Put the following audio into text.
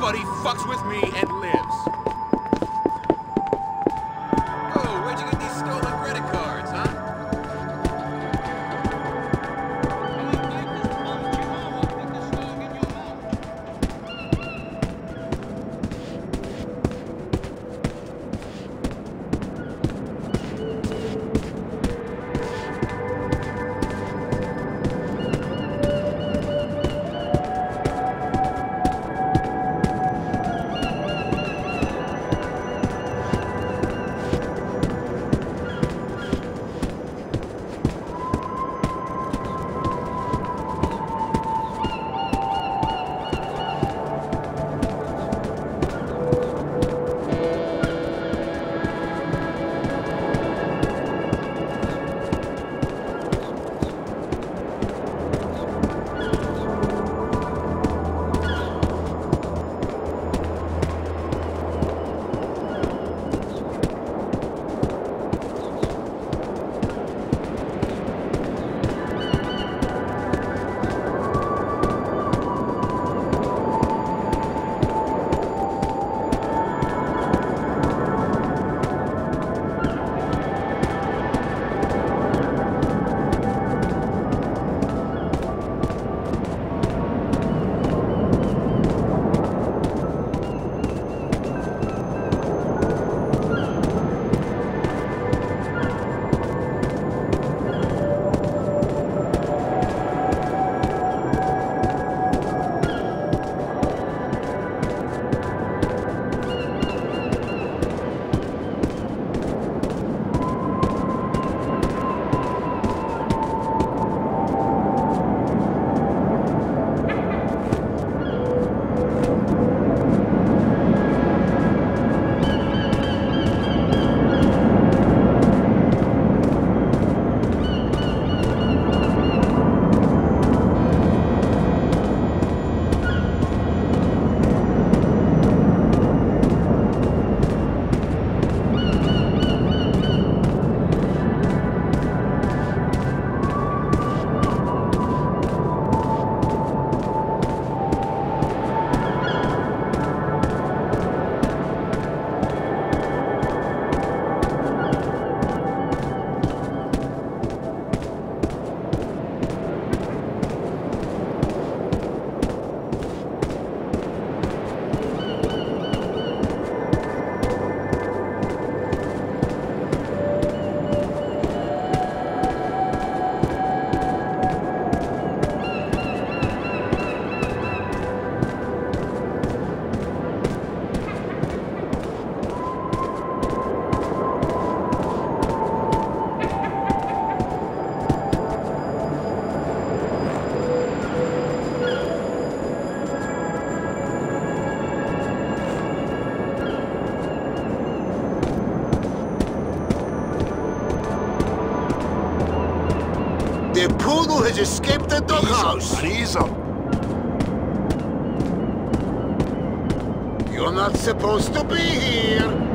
Nobody fucks with me and lives. Has escaped the doghouse. Ease up. You're not supposed to be here.